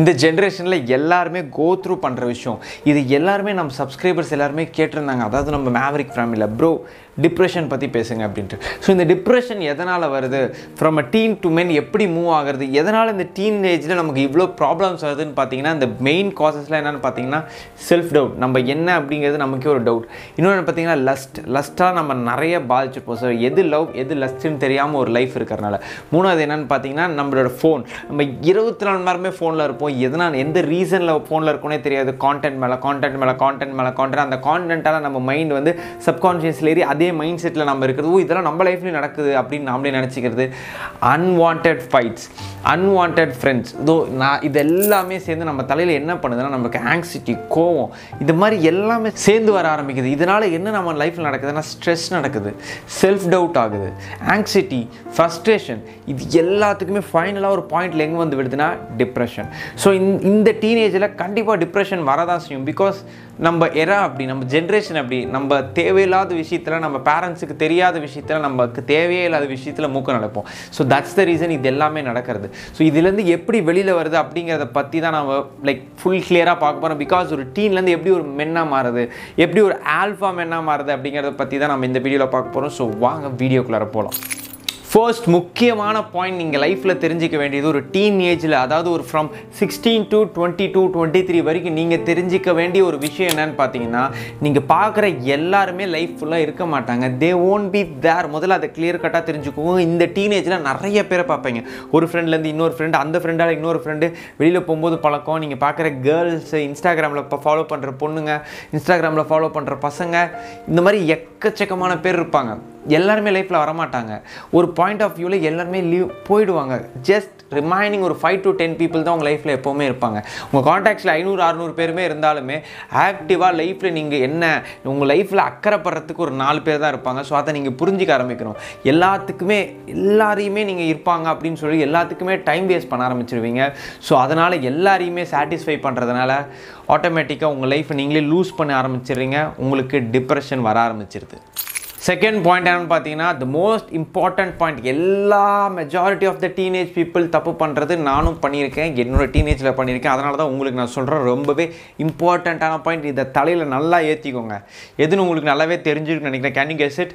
இந்த ஜென்ரேஷனில் எல்லாருமே கோ த்ரூ பண்ணுற விஷயம். இது எல்லாருமே நம்ம சப்ஸ்கிரைபர்ஸ் எல்லாருமே கேட்டிருந்தாங்க. அதாவது நம்ம மேவரிக் ஃபேமிலியில் ப்ரோ டிப்ரெஷன் பற்றி பேசுங்க அப்படின்ட்டு. ஸோ இந்த டிப்ரெஷன் எதனால் வருது? From a teen to men எப்படி மூவ் ஆகுறது? எதனால் இந்த டீன் ஏஜில் நமக்கு இவ்வளோ ப்ராப்ளம்ஸ் வருதுன்னு பார்த்தீங்கன்னா இந்த மெயின் காசஸ்லாம் என்னென்னு பார்த்தீங்கன்னா செல்ஃப் டவுட் நம்ம என்ன அப்படிங்கிறது நமக்கே ஒரு டவுட் இன்னொன்று பார்த்தீங்கன்னா லஸ்ட் லஸ்ட்டாக நம்ம நிறைய பாதிச்சிருப்போம். சார் எது லவ் எது லஸ்ட்டுன்னு தெரியாமல் ஒரு லைஃப் இருக்கிறனால. மூணாவது என்னென்னு பார்த்தீங்கன்னா நம்மளோட ஃபோன் நம்ம இருபத்தி நாலு மணி நேரமே ஃபோனில் இருப்போம். எதனால் எந்த ரீசனில் ஃபோனில் இருக்கோனே தெரியாது. கான்டென்ட் மேலே கான்டென்ட் மேலே கான்டென்ட் மேலே கான்டென்ட் அந்த கான்டென்ட்டால் நம்ம மைண்ட் வந்து சப்கான்ஷியஸில் ஏறி அதே மைண்ட் செட்டில் நம்ம இருக்கிறது ஓ இதெல்லாம் நம்ம லைஃப்லேயும் நடக்குது அப்படின்னு நாமளே நினச்சிக்கிறது. அன்வான்ட் ஃபைட்ஸ் அன்வான்ட் ஃப்ரெண்ட்ஸ் இதோ நான் இது எல்லாமே சேர்ந்து நம்ம தலையில் என்ன பண்ணுதுன்னா நமக்கு ஆங்ஸிட்டி கோவம் இது மாதிரி எல்லாமே சேர்ந்து வர ஆரம்பிக்குது. இதனால் என்ன நம்ம லைஃப்பில் நடக்குதுன்னா ஸ்ட்ரெஸ் நடக்குது செல்ஃப் டவுட் ஆகுது. ஆங்ஸிட்டி ஃப்ரஸ்ட்ரேஷன் இது எல்லாத்துக்குமே ஃபைனலாக ஒரு பாயிண்டில் எங்கே வந்து விடுதுன்னா டிப்ரெஷன் ஸோ இந்த டீனேஜில் கண்டிப்பாக டிப்ரெஷன் வரதான் செய்யும். பிகாஸ் நம்ம எரா அப்படி நம்ம ஜென்ரேஷன் அப்படி நம்ம தேவையில்லாத விஷயத்தில் நம்ம நம்ம பேரண்ட்ஸுக்கு தெரியாத விஷயத்தில் நமக்கு தேவையே இல்லாத விஷயத்தில் மூக்க நடப்போம் ஸோ தட்ஸ் த ரீசன் இது எல்லாமே நடக்கிறது. ஸோ இதுலேருந்து எப்படி வெளியில் வருது அப்படிங்கிறத பற்றி தான் நம்ம லைக் ஃபுல் கிளியராக பார்க்க போகிறோம் பிகாஸ் ஒரு டீன்லேருந்து எப்படி ஒரு மென்னாக மாறுது? எப்படி ஒரு ஆல்ஃபா மென்னாக மாறுது அப்படிங்கிறத பற்றி தான் நம்ம இந்த வீடியோவில் பார்க்க போகிறோம் ஸோ வாங்க வீடியோக்குள்ளார போகலாம் ஃபர்ஸ்ட் முக்கியமான பாயிண்ட் நீங்கள் லைஃப்பில் தெரிஞ்சிக்க வேண்டியது ஒரு டீன் ஏஜில் அதாவது ஒரு from sixteen to twenty two twenty three வரைக்கும் நீங்கள் தெரிஞ்சிக்க வேண்டிய ஒரு விஷயம் என்னன்னு பார்த்தீங்கன்னா நீங்கள் பார்க்குற எல்லாருமே லைஃப் ஃபுல்லாக இருக்க மாட்டாங்க. தே ஓன் பி தேர் முதல்ல அதை கிளியர் கட்டாக தெரிஞ்சுக்குவோம் இந்த டீனேஜில் நிறைய பேரை பார்ப்பீங்க. ஒரு ஃப்ரெண்ட்லேருந்து இன்னொரு ஃப்ரெண்டு அந்த ஃப்ரெண்டால் இன்னொரு ஃப்ரெண்டு வெளியில் போகும்போது பழக்கம். நீங்கள் பார்க்குற கேர்ள்ஸ் இன்ஸ்டாகிராமில் இப்போ ஃபாலோ பண்ணுற பொண்ணுங்க இன்ஸ்டாகிராமில் ஃபாலோ பண்ணுற பசங்க இந்த மாதிரி எக்கச்சக்கமான பேர் இருப்பாங்க. எல்லாருமே லைஃப்பில் வரமாட்டாங்க. ஒரு பாயிண்ட் ஆஃப் வியூவில் எல்லாருமே லீவ் போயிடுவாங்க. ஜஸ்ட் ரிமைனிங் ஒரு ஃபைவ் டு டென் பீப்புள் தான் உங்கள் லைஃப்பில் எப்போவுமே இருப்பாங்க. உங்கள் காண்டாக்ட்ஸில் ஐநூறு அறநூறு பேருமே இருந்தாலுமே ஆக்டிவாக லைஃப்பில் நீங்கள் என்ன உங்கள் லைஃப்பில் அக்கறைப்படுறதுக்கு ஒரு நாலு பேர் தான் இருப்பாங்க. ஸோ அதை நீங்கள் புரிஞ்சிக்க ஆரம்பிக்கணும். எல்லாத்துக்குமே எல்லாரையுமே நீங்கள் இருப்பாங்க அப்படின்னு சொல்லி எல்லாத்துக்குமே டைம் வேஸ்ட் பண்ண ஆரம்பிச்சிருவீங்க. ஸோ அதனால் எல்லாரையுமே சாட்டிஸ்ஃபை பண்ணுறதுனால ஆட்டோமேட்டிக்காக உங்கள் லைஃப்பை நீங்களே லூஸ் பண்ண ஆரம்பிச்சிடுறீங்க. உங்களுக்கு டிப்ரெஷன் வர ஆரம்பிச்சிருது. செகண்ட் பாயிண்ட் என்னன்னு பார்த்தீங்கன்னா த மோஸ்ட் இம்பார்ட்டன்ட் பாயிண்ட் எல்லா majority of the teenage people தப்பு பண்ணுறது நானும் பண்ணியிருக்கேன் என்னோட டீனேஜில் பண்ணியிருக்கேன். அதனால தான் உங்களுக்கு நான் சொல்கிறேன் ரொம்பவே இம்பார்ட்டண்ட்டான பாயிண்ட் இதை தலையில் நல்லா ஏற்றிக்கோங்க எதுன்னு உங்களுக்கு நல்லாவே தெரிஞ்சிருக்குன்னு நினைக்கிறேன். Can you guess it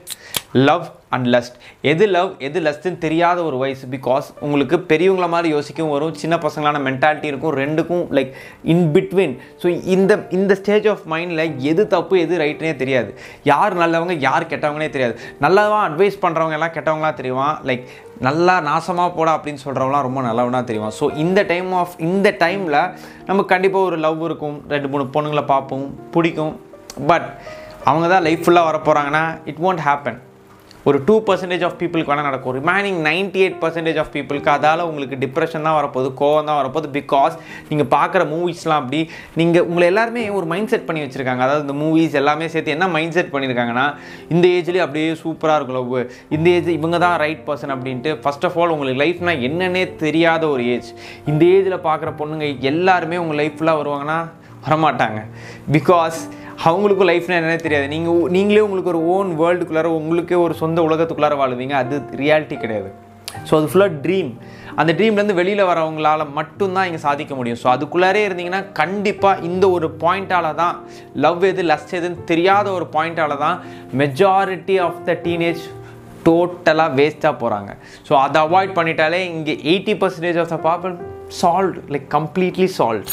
love and lust எது லவ் எது லஸ்ட்டுன்னு தெரியாத ஒரு வயசு பிகாஸ் உங்களுக்கு பெரியவங்கள மாதிரி யோசிக்கவும் வரும் சின்ன பசங்களான மென்டாலிட்டி இருக்கும் ரெண்டுக்கும் லைக் இன் பிட்வீன் ஸோ இந்த இந்த ஸ்டேஜ் ஆஃப் மைண்டில் எது தப்பு எது ரைட்னே தெரியாது. யார் நல்லவங்க யார் கெட்டவங்கனே தெரியாது. நல்லவா அட்வைஸ் பண்ணுறவங்க எல்லாம் கெட்டவங்களா தெரியுவான் லைக் நல்லா நாசமாக போட அப்படின்னு சொல்கிறவங்களாம் ரொம்ப நல்லவனா தெரியும்? ஸோ இந்த டைம் ஆஃப் இந்த டைமில் நமக்கு கண்டிப்பாக ஒரு லவ் இருக்கும். ரெண்டு மூணு பொண்ணுங்களை பார்ப்போம் பிடிக்கும். பட் அவங்க தான் லைஃப் ஃபுல்லாக வர போகிறாங்கன்னா இட் ஒன்ட் ஹேப்பன் ஒரு டூ பர்சன்டேஜ் ஆஃப் பீப்புளுக்கு வேணால் நடக்கும். Remaining ninety eight percentage of பீப்புளுக்கு அதால் உங்களுக்கு டிப்ரெஷன் தான் வரப்போகுது கோவம் தான் வரப்போகுது பிகாஸ் நீங்கள் பார்க்குற மூவிஸ்லாம் அப்படி நீங்கள் உங்களை எல்லாருமே ஒரு மைண்ட் செட் பண்ணி வச்சுருக்காங்க. அதாவது இந்த மூவிஸ் எல்லாமே சேர்த்து என்ன மைண்ட் செட் பண்ணியிருக்காங்கன்னா இந்த ஏஜ்லேயே அப்படியே சூப்பராக இருக்கும் லவ் இந்த ஏஜ் இவங்க தான் ரைட் பர்சன் அப்படின்ட்டு ஃபஸ்ட் ஆஃப் ஆல் உங்களுக்கு லைஃப்னால் என்னன்னே தெரியாத ஒரு ஏஜ் இந்த ஏஜில் பார்க்குற பொண்ணுங்க எல்லாருமே உங்கள் லைஃப்லாம் வருவாங்கன்னா வரமாட்டாங்க. பிகாஸ் அவங்களுக்கும் லைஃப்னா என்னன்னே தெரியாது. நீங்கள் நீங்களே உங்களுக்கு ஒரு ஓன் வேர்ல்டுக்குள்ளார உங்களுக்கே ஒரு சொந்த உலகத்துக்குள்ளார வாழுவீங்க. அது ரியாலிட்டி கிடையாது. ஸோ அது ஃபுல்லாக ட்ரீம் அந்த ட்ரீம்லேருந்து வெளியில் வரவங்களால மட்டும்தான் இங்கே சாதிக்க முடியும். ஸோ அதுக்குள்ளாரே இருந்தீங்கன்னா கண்டிப்பாக இந்த ஒரு பாயிண்டால தான் லவ் எது லஸ்ட் எதுன்னு தெரியாத ஒரு பாயிண்டால தான் மெஜாரிட்டி ஆஃப் த டீனேஜ் டோட்டலாக வேஸ்ட்டாக போகிறாங்க ஸோ அதை அவாய்ட் பண்ணிட்டாலே இங்கே eighty percentage of the problem solve like completely solve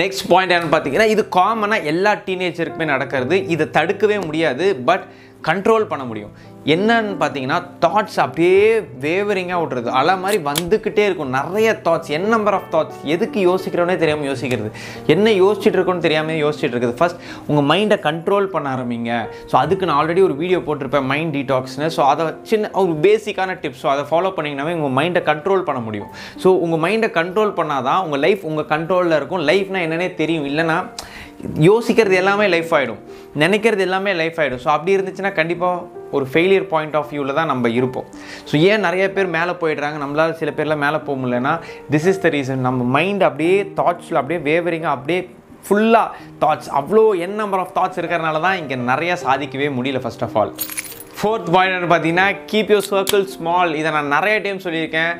next point என்னென்னு பார்த்தீங்கன்னா இது காமனாக எல்லா டீனேஜருக்குமே நடக்கிறது. இதை தடுக்கவே முடியாது பட் கண்ட்ரோல் பண்ண முடியும். என்னன்னு பார்த்தீங்கன்னா தாட்ஸ் அப்படியே வேவரிங்காக விட்றது அலை மாதிரி வந்துக்கிட்டே இருக்கும். நிறைய thoughts n number of thoughts எதுக்கு யோசிக்கிறோன்னே தெரியாமல் யோசிக்கிறது. என்ன யோசிச்சுட்டு இருக்கோன்னு தெரியாமல் யோசிச்சுட்டு இருக்குது. ஃபர்ஸ்ட் உங்கள் மைண்டை கண்ட்ரோல் பண்ண ஆரம்பிங்க. ஸோ அதுக்கு நான் ஆல்ரெடி ஒரு வீடியோ போட்டிருப்பேன். மைண்ட் டீடாக்ஸ்னு ஸோ அதை சின்ன ஒரு பேசிக்கான டிப்ஸ் ஸோ அதை ஃபாலோ பண்ணிங்கன்னாவே உங்கள் மைண்டை கண்ட்ரோல் பண்ண முடியும். ஸோ உங்கள் மைண்டை கண்ட்ரோல் பண்ணால் தான் உங்கள் லைஃப் உங்கள் கண்ட்ரோலில் இருக்கும். லைஃப்னா என்னன்னே தெரியும். இல்லைன்னா யோசிக்கிறது எல்லாமே லைஃப் ஆகிடும் நினைக்கிறது எல்லாமே லைஃப் ஆகிடும் ஸோ அப்படி இருந்துச்சுன்னா கண்டிப்பாக ஒரு ஃபெயிலியர் பாயிண்ட் ஆஃப் வியூவில் தான் நம்ம இருப்போம். ஸோ ஏன் நிறைய பேர் மேலே போயிடுறாங்க? நம்மளால் சில பேர்லாம் மேலே போக முடியலன்னா திஸ் இஸ் த ரீசன் நம்ம மைண்ட் அப்படியே தாட்ஸில் அப்படியே வேவரிங்காக அப்படியே ஃபுல்லாக தாட்ஸ் அவ்வளோ என் நம்பர் ஆஃப் தாட்ஸ் இருக்கிறனால தான் இங்கே நிறையா சாதிக்கவே முடியல first of all fourth point பார்த்தீங்கன்னா கீப் யூர் சர்க்கிள் ஸ்மால் இதை நான் நிறைய டைம் சொல்லியிருக்கேன்.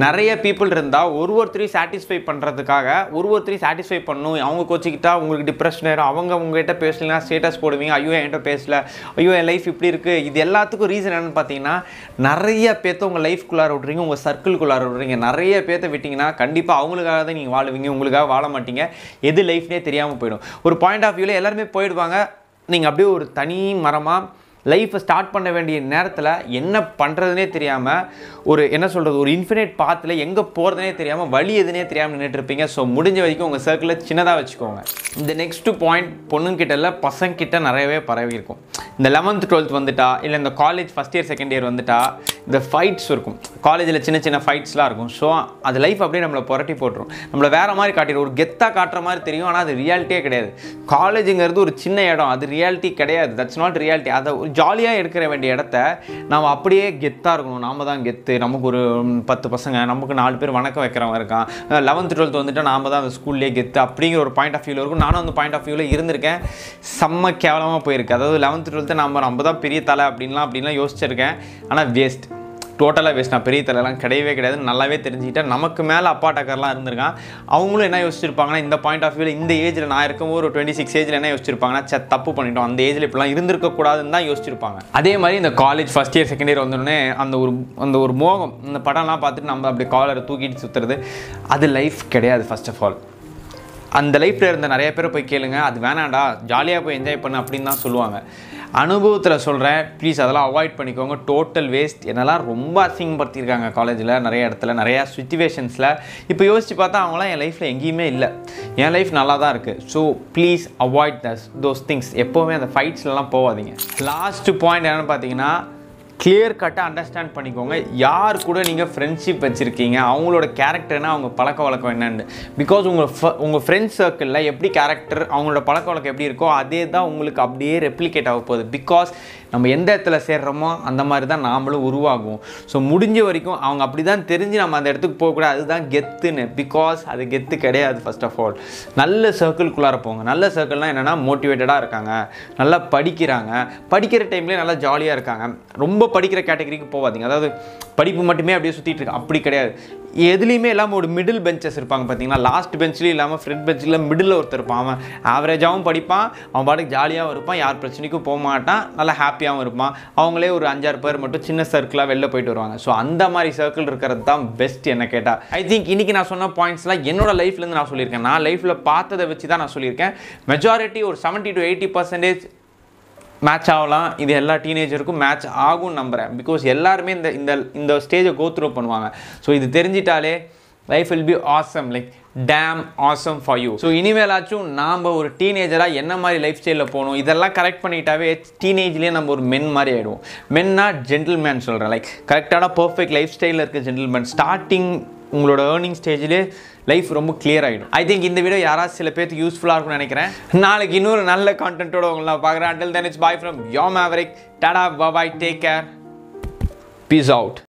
நிறைய பீப்புள் இருந்தால் ஒரு ஒருத்தரையும் சாட்டிஸ்ஃபை பண்ணுறதுக்காக ஒரு ஒருத்தரையும் சாட்டிஸ்ஃபை பண்ணும். அவங்க கோச்சிக்கிட்டா உங்களுக்கு டிப்ரெஷன் ஆயிடும் அவங்க உங்ககிட்ட பேசலைன்னா ஸ்டேட்டஸ் போடுவீங்க. ஐயோ என்கிட்ட பேசல. ஐயோ என் லைஃப் இப்படி இருக்குது இது எல்லாத்துக்கும் ரீசன் என்னென்னு பார்த்தீங்கன்னா நிறைய பேர்த்த உங்கள் லைஃப்குள்ளார விட்றீங்க. உங்கள் சர்க்கிள்குள்ளார விட்றீங்க. நிறைய பேர்த்த விட்டிங்கன்னா கண்டிப்பாக அவங்களுக்காக தான் நீங்கள் வாழுவீங்க. உங்களுக்காக வாழ மாட்டீங்க. எது லைஃப்னே தெரியாமல் போயிடும். ஒரு பாயிண்ட் ஆஃப் வியூவில் எல்லாருமே போயிடுவாங்க. நீங்கள் அப்படியே ஒரு தனி மரமாக லைஃப்பை ஸ்டார்ட் பண்ண வேண்டிய நேரத்தில் என்ன பண்ணுறதுனே தெரியாமல் ஒரு என்ன சொல்கிறது ஒரு இன்ஃபினைட் பாத்தில் எங்கே போகிறதுனே தெரியாமல் வழி எதுனே தெரியாமல் நின்றுட்டு இருப்பீங்க. ஸோ முடிஞ்ச வரைக்கும் உங்கள் சர்க்கிளை சின்னதாக வச்சுக்கோங்க. இந்த நெக்ஸ்ட்டு பாயிண்ட் பொண்ணுங்கிட்ட இல்லை பசங்கிட்ட நிறையவே பரவி இருக்கும் இந்த லெவன்த் டுவெல்த் வந்துட்டா இல்லை இந்த college first year second year வந்துட்டா இந்த ஃபைட்ஸ் இருக்கும். காலேஜில் சின்ன சின்ன ஃபைட்ஸ்லாம் இருக்கும். ஸோ அது லைஃப் அப்படியே நம்மளை புரட்டி போட்டுரும். நம்மளை வேறு மாதிரி காட்டிடும் ஒரு கெத்தாக காட்டுற மாதிரி தெரியும். ஆனால் அது ரியாலிட்டியே கிடையாது. காலேஜுங்கிறது ஒரு சின்ன இடம். அது ரியாலிட்டி கிடையாது. தட்ஸ் நாட் ரியாலிட்டி அதை ஒரு ஜாலியாக எடுக்கிற வேண்டிய இடத்த நாம் அப்படியே கெத்தாக இருக்கணும். நாம தான் கெத்து. நமக்கு ஒரு பத்து பசங்க நமக்கு நாலு பேர் வணக்கம் வைக்கிறவன் இருக்கான். லெவன்த்து டுவெல்த் வந்துட்டு நாம தான் அந்த ஸ்கூல்லேயே கெத்து. அப்படிங்கிற ஒரு பாயிண்ட் ஆஃப் வியூவில் இருக்கும். நானும் அந்த பாயிண்ட் ஆஃப் வியூவில் இருந்திருக்கேன். செம்ம கேவலமாக போயிருக்கு. அதாவது லெவன்த்து டுவெல்த்து நம்ம நம்ம தான் பெரிய தலை அப்படின்லாம் அப்படின்லாம் யோசிச்சிருக்கேன். ஆனால் வேஸ்ட் டோட்டலாக வேஸ்ட் நான் பெரிய தலைலாம் கிடையவே கிடையாது. நல்லாவே தெரிஞ்சுக்கிட்டேன். நமக்கு மேலே அப்பா டக்கர்லாம் இருந்திருக்கான். அவங்களும் என்ன யோசிச்சிருப்பாங்கன்னா இந்த பாயிண்ட் ஆஃப் வியூவில் இந்த ஏஜில் நான் இருக்கும்போது ஒரு டுவெண்ட்டி சிக்ஸ் ஏஜில் என்ன யோசிச்சிருப்பாங்கன்னா சே தப்பு பண்ணிட்டோம். அந்த ஏஜில் இப்படிலாம் இருந்திருக்கக்கூடாதுன்னு தான் யோசிச்சிருப்பாங்க. அதே மாதிரி இந்த college first year second year வந்தோடனே அந்த ஒரு அந்த ஒரு மோகம் இந்த படம்லாம் பார்த்துட்டு நம்ம அப்படி காலரை தூக்கிட்டு சுற்றுறது அது லைஃப் கிடையாது ஃபர்ஸ்ட் ஆஃப் ஆல் அந்த லைஃப்பில் இருந்த நிறைய பேர் போய் கேளுங்க. அது வேணாண்டா ஜாலியாக போய் என்ஜாய் பண்ணு அப்படின்னு தான் சொல்லுவாங்க. அனுபவத்தில் சொல்கிறேன் ப்ளீஸ் அதெல்லாம் அவாய்ட் பண்ணிக்கோங்க. டோட்டல் வேஸ்ட் என்னெல்லாம் ரொம்ப அசிங்கப்படுத்தியிருக்காங்க காலேஜில் நிறைய இடத்துல நிறையா சுச்சுவேஷன்ஸில் இப்போ யோசித்து பார்த்தா அவங்களாம் என் லைஃப்பில் எங்கேயுமே இல்லை. என் லைஃப் நல்லா தான் இருக்குது so please avoid thus those things எப்போவுமே அந்த ஃபைட்ஸ்லலாம் போகாதீங்க. லாஸ்ட்டு பாயிண்ட் என்னென்னு பார்த்தீங்கன்னா கிளியர் கட்டாக அண்டர்ஸ்டாண்ட் பண்ணிக்கோங்க. யார் கூட நீங்கள் ஃப்ரெண்ட்ஷிப் வச்சுருக்கீங்க? அவங்களோட கேரக்டர்னா அவங்க பழக்க வழக்கம் என்னென்னு. பிகாஸ் உங்கள் ஃப- உங்கள் ஃப்ரெண்ட்ஸ் சர்க்கிளில் எப்படி கேரக்டர் அவங்களோட பழக்க வழக்கம் எப்படி இருக்கோ அதே தான் உங்களுக்கு அப்படியே ரெப்ளிகேட் ஆக போகுது. பிகாஸ் நம்ம எந்த இடத்துல சேர்றோமோ அந்த மாதிரி தான் நாமளும் உருவாகும் ஸோ முடிஞ்ச வரைக்கும் அவங்க அப்படி தான் தெரிஞ்சு நம்ம அந்த இடத்துக்கு போகக்கூடாது அதுதான் கெத்துன்னு. பிகாஸ் அது கெத்து கிடையாது ஃபர்ஸ்ட் ஆஃப் ஆல் நல்ல சர்க்கிள்குள்ளார போங்க. நல்ல சர்க்கிள்னால் என்னென்னா மோட்டிவேட்டடாக இருக்காங்க. நல்லா படிக்கிறாங்க. படிக்கிற டைம்லேயே நல்லா ஜாலியாக இருக்காங்க. ரொம்ப படிக்கிற கேட்டகரிக்கு போகாதீங்க. அதாவது படிப்பு மட்டுமே அப்படியே சுற்றிட்டு இருக்கு. அப்படி கிடையாது. எதுலேயுமே இல்லாமல் ஒரு மிடில் பெஞ்சஸ் இருப்பாங்க பார்த்தீங்கன்னா லாஸ்ட் பெஞ்ச்லேயும் இல்லாமல் ஃப்ரண்ட் பெஞ்சில் மிடில் ஒருத்தர் இருப்பான். அவன் ஆவரேஜாகவும் படிப்பான். அவன் பாட்டுக்கு ஜாலியாகவும் இருப்பான். யார் பிரச்சனைக்கும் போக மாட்டான். நல்லா ஹாப்பியாகவும் இருப்பான். அவங்களே ஒரு அஞ்சாறு பேர் மட்டும் சின்ன சர்க்கிளாக வெளில போயிட்டு வருவாங்க. ஸோ அந்த மாதிரி சர்க்கிள் இருக்கிறது தான் பெஸ்ட் என்ன கேட்டால் ஐ திங்க் இன்றைக்கி நான் சொன்ன பாயிண்ட்ஸ்லாம் என்னோட லைஃப்லேருந்து நான் சொல்லியிருக்கேன். நான் லைஃப்பில் பார்த்ததை வச்சு தான் நான் சொல்லியிருக்கேன். மெஜாரிட்டி ஒரு 70 டு எயிட்டி பர்சன்டேஜ் மேட்ச் ஆகலாம். இது எல்லா டீனேஜருக்கும் மேட்ச் ஆகும் நம்புகிறேன் பிகாஸ் எல்லாருமே இந்த இந்த இந்த ஸ்டேஜை கோத்ரூ பண்ணுவாங்க. ஸோ இது தெரிஞ்சிட்டாலே life will be awesome like damn awesome for you so இனிமேலாச்சும் நாம் ஒரு டீனேஜராக என்ன மாதிரி லைஃப் ஸ்டைலில் போகணும் இதெல்லாம் கரெக்ட் பண்ணிட்டாவே டீனேஜ்லேயே நம்ம ஒரு மென் மாதிரி ஆகிடுவோம் மென்னா ஜென்டில்மேன் சொல்கிறேன் லைக் கரெக்டான பர்ஃபெக்ட் லைஃப் ஸ்டைலில் இருக்க ஜென்டில்மேன் ஸ்டார்டிங் உங்களோட ஏர்னிங் ஸ்டேஜ்லேயே லைஃப் ரொம்ப கிளியர் ஆகிடும் ஐ திங்க் இந்த வீடியோ யாராவது சில பேருக்கு யூஸ்ஃபுல்லாக இருக்கும்னு நினைக்கிறேன். நாளைக்கு இன்னொரு நல்ல கான்டென்ட்டோட உங்களை நான் பார்க்குறேன். Until then it's bye from yo Maverick tata bye take care peace out